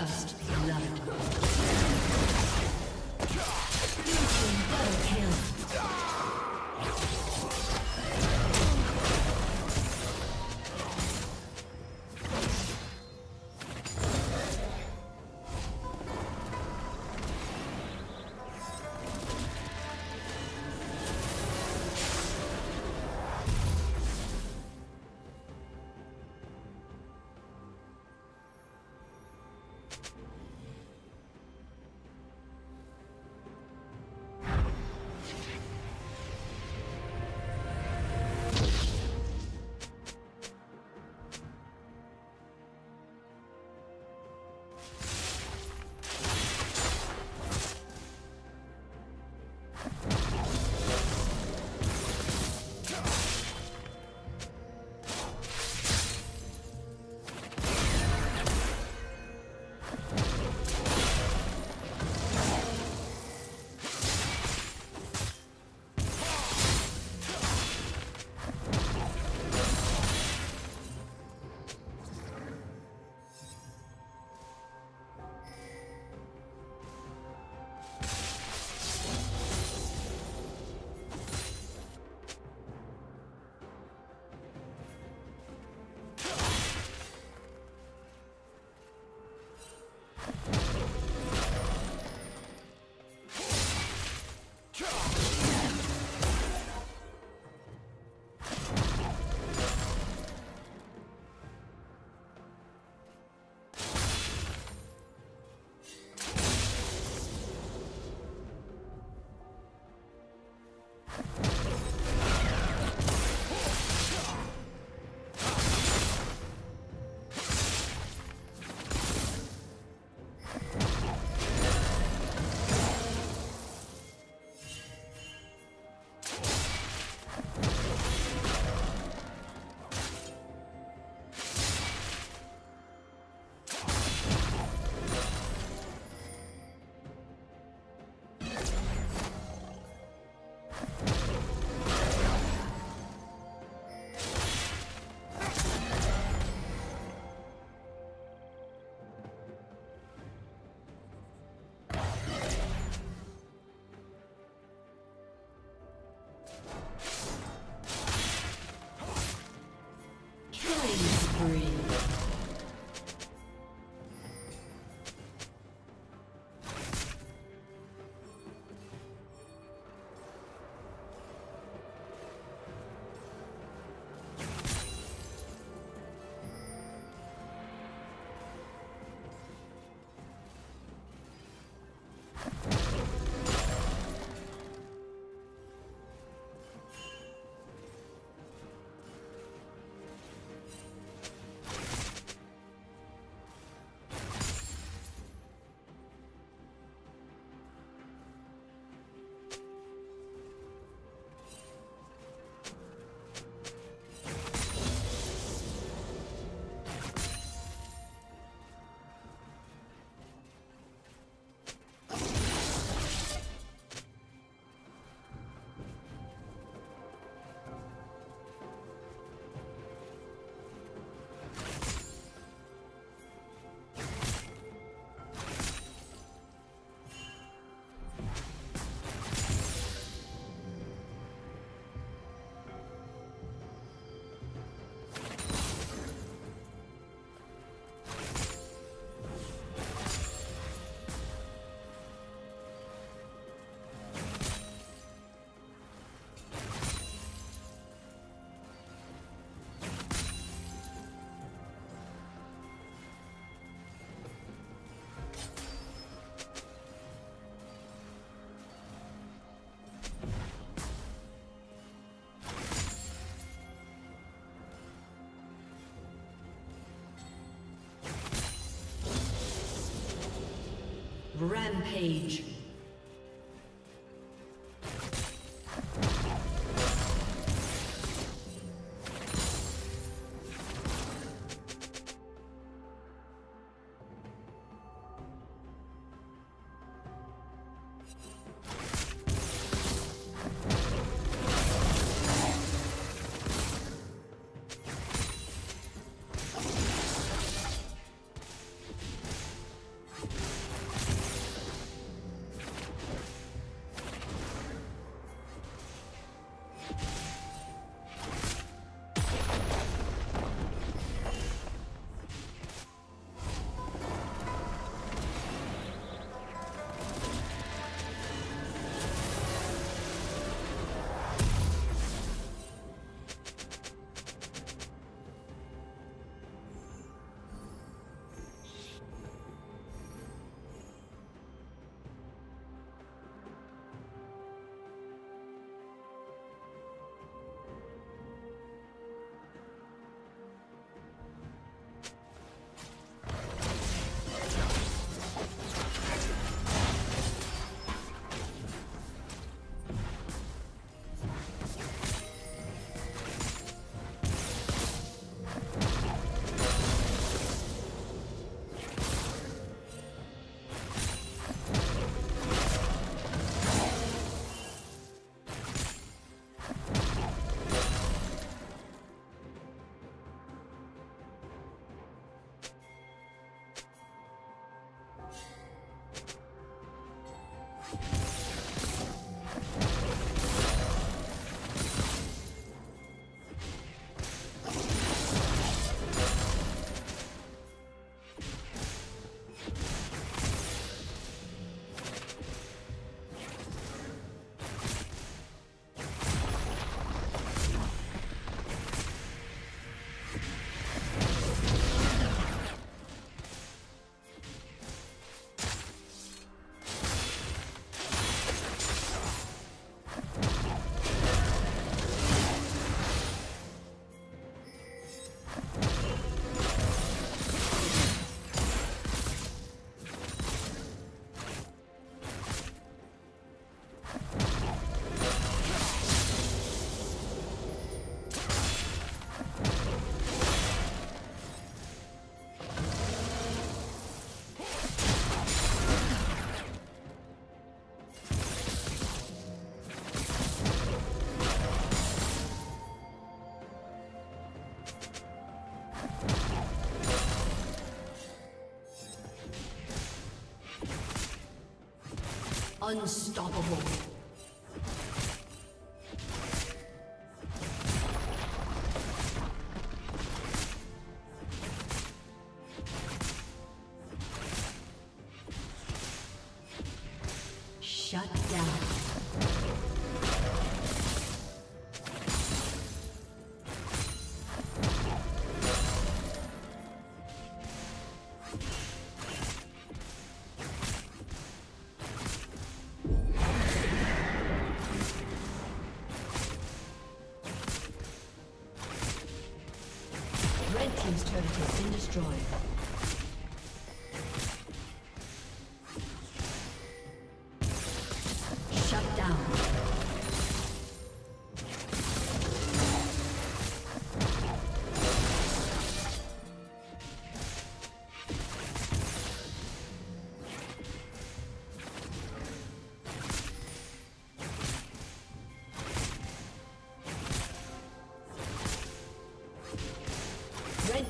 First Rampage. Unstoppable.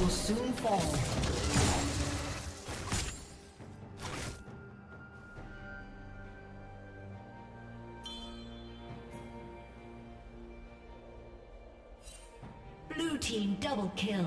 Will soon fall. Blue team double kill.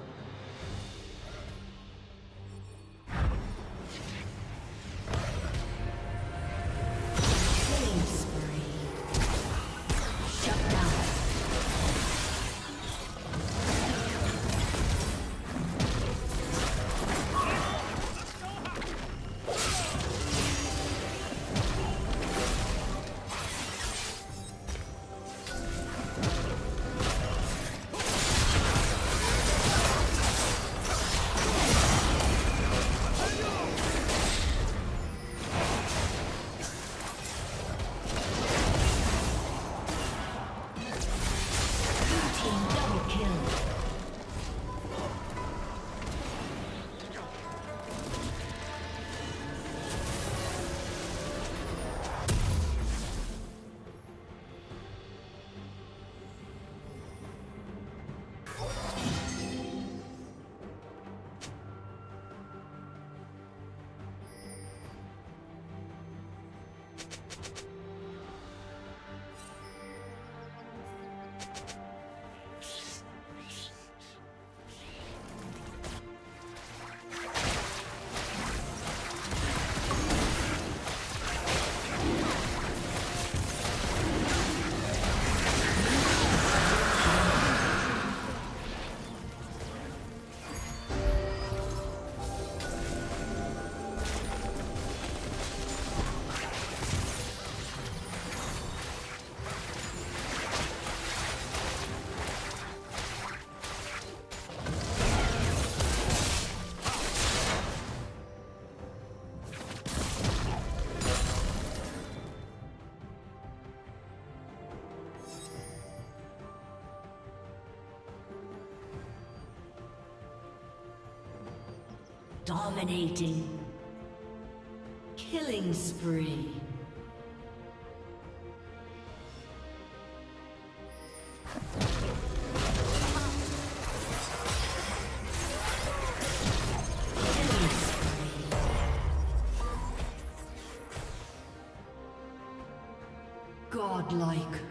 Dominating. Killing spree. Godlike.